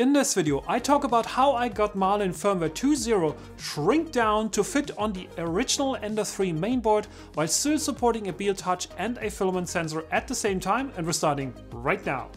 In this video, I talk about how I got Marlin firmware 2.0 shrink down to fit on the original Ender 3 mainboard while still supporting a BL Touch and a filament sensor at the same time and we're starting right now.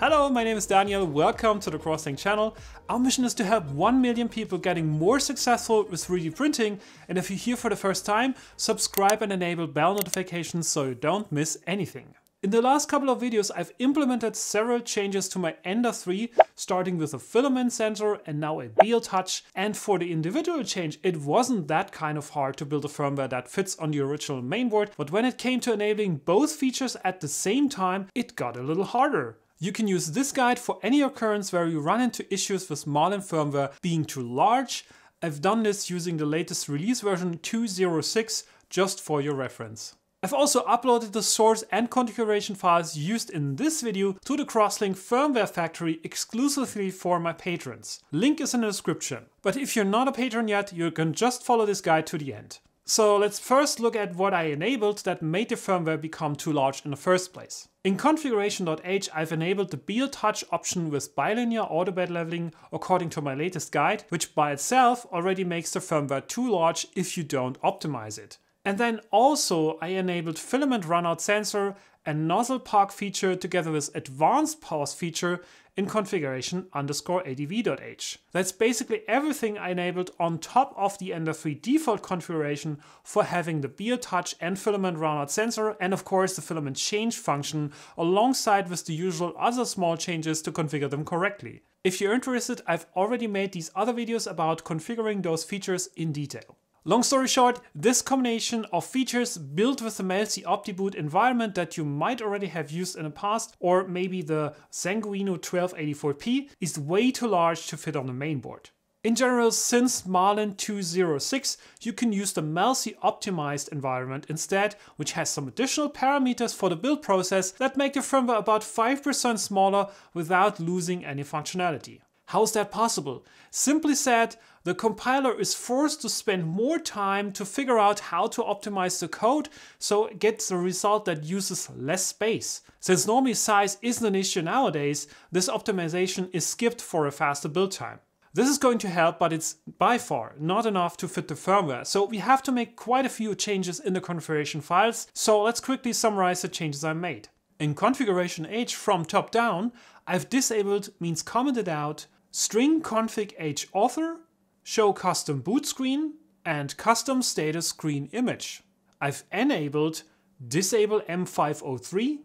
Hello, my name is Daniel, welcome to the Crosslink channel. Our mission is to help 1 million people getting more successful with 3D printing and if you're here for the first time, subscribe and enable bell notifications so you don't miss anything. In the last couple of videos I've implemented several changes to my Ender 3, starting with a filament sensor and now a BL Touch. And for the individual change, it wasn't that kind of hard to build a firmware that fits on the original mainboard, but when it came to enabling both features at the same time, it got a little harder. You can use this guide for any occurrence where you run into issues with Marlin firmware being too large. I've done this using the latest release version 2.06 just for your reference. I've also uploaded the source and configuration files used in this video to the Crosslink firmware factory exclusively for my patrons. Link is in the description. But if you're not a patron yet, you can just follow this guide to the end. So let's first look at what I enabled that made the firmware become too large in the first place. In configuration.h I've enabled the BL Touch option with bilinear auto bed leveling according to my latest guide, which by itself already makes the firmware too large if you don't optimize it. And then also I enabled filament runout sensor and nozzle park feature together with advanced pause feature in configuration underscore adv.h. That's basically everything I enabled on top of the Ender 3 default configuration for having the BL Touch and filament runout sensor and of course the filament change function alongside with the usual other small changes to configure them correctly. If you're interested, I've already made these other videos about configuring those features in detail. Long story short, this combination of features built with the Melzi OptiBoot environment that you might already have used in the past, or maybe the Sanguino 1284P, is way too large to fit on the mainboard. In general, since Marlin 2.06, you can use the Melzi optimized environment instead, which has some additional parameters for the build process that make the firmware about 5% smaller without losing any functionality. How is that possible? Simply said, the compiler is forced to spend more time to figure out how to optimize the code so it gets a result that uses less space. Since normally size isn't an issue nowadays, this optimization is skipped for a faster build time. This is going to help, but it's by far not enough to fit the firmware, so we have to make quite a few changes in the configuration files, so let's quickly summarize the changes I made. In configuration H from top down, I've disabled means commented out string config h author, show custom boot screen, and custom status screen image. I've enabled disable M503,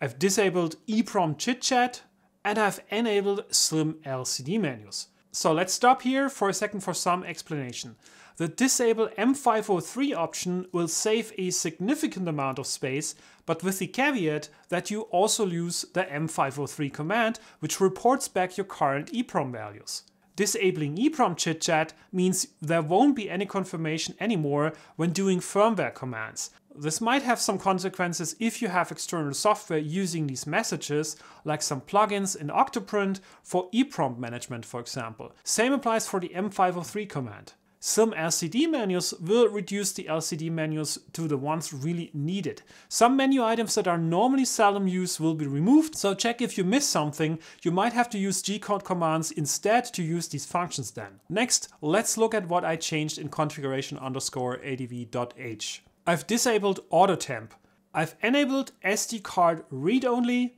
I've disabled EEPROM chitchat, and I've enabled slim LCD menus. So let's stop here for a second for some explanation. The disable M503 option will save a significant amount of space, but with the caveat that you also use the M503 command, which reports back your current EEPROM values. Disabling EEPROM chitchat means there won't be any confirmation anymore when doing firmware commands. This might have some consequences if you have external software using these messages, like some plugins in Octoprint for EEPROM management for example. Same applies for the M503 command. Slim LCD menus will reduce the LCD menus to the ones really needed. Some menu items that are normally seldom used will be removed, so check if you miss something. You might have to use G-code commands instead to use these functions then. Next, let's look at what I changed in configuration underscore adv.h. I've disabled auto temp. I've enabled SD card read-only,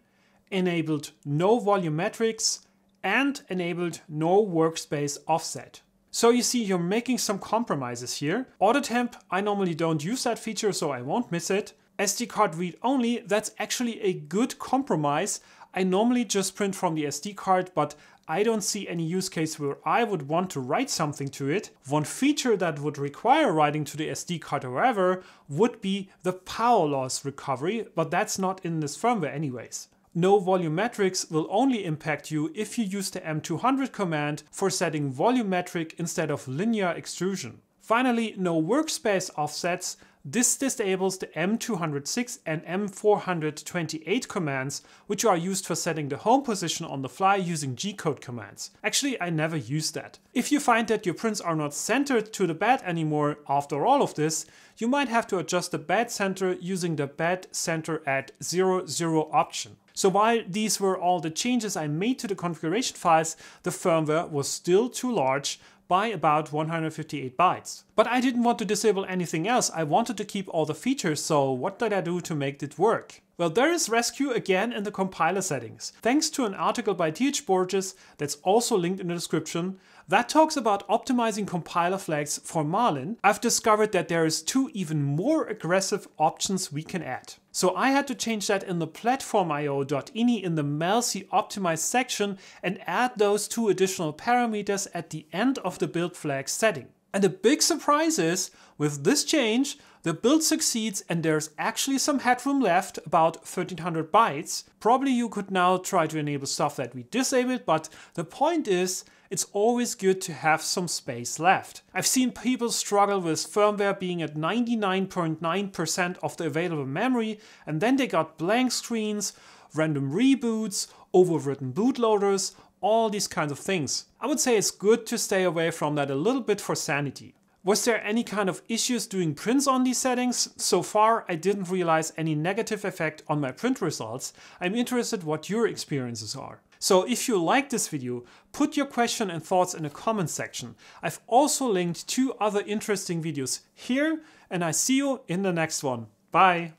enabled no volumetrics, and enabled no workspace offset. So you see you're making some compromises here. AutoTemp, I normally don't use that feature so I won't miss it. SD card read only, that's actually a good compromise. I normally just print from the SD card, but I don't see any use case where I would want to write something to it. One feature that would require writing to the SD card however would be the power loss recovery, but that's not in this firmware anyways. No volumetrics will only impact you if you use the M200 command for setting volumetric instead of linear extrusion. Finally, no workspace offsets. This disables the M206 and M428 commands, which are used for setting the home position on the fly using G-code commands. Actually, I never use that. If you find that your prints are not centered to the bed anymore after all of this, you might have to adjust the bed center using the bed center at 00 option. So while these were all the changes I made to the configuration files, the firmware was still too large by about 158 bytes. But I didn't want to disable anything else, I wanted to keep all the features, so what did I do to make it work? Well, there is rescue again in the compiler settings. Thanks to an article by TH Borges that's also linked in the description that talks about optimizing compiler flags for Marlin, I've discovered that there is two even more aggressive options we can add. So I had to change that in the platformio.ini in the Melzi optimize section and add those two additional parameters at the end of the build flag setting. And the big surprise is, with this change, the build succeeds and there's actually some headroom left, about 1300 bytes. Probably you could now try to enable stuff that we disabled, but the point is, it's always good to have some space left. I've seen people struggle with firmware being at 99.9% of the available memory, and then they got blank screens, random reboots, overwritten bootloaders, all these kinds of things. I would say it's good to stay away from that a little bit for sanity. Was there any kind of issues doing prints on these settings? So far, I didn't realize any negative effect on my print results. I'm interested what your experiences are. So if you like this video, put your question and thoughts in the comment section. I've also linked two other interesting videos here and I see you in the next one. Bye!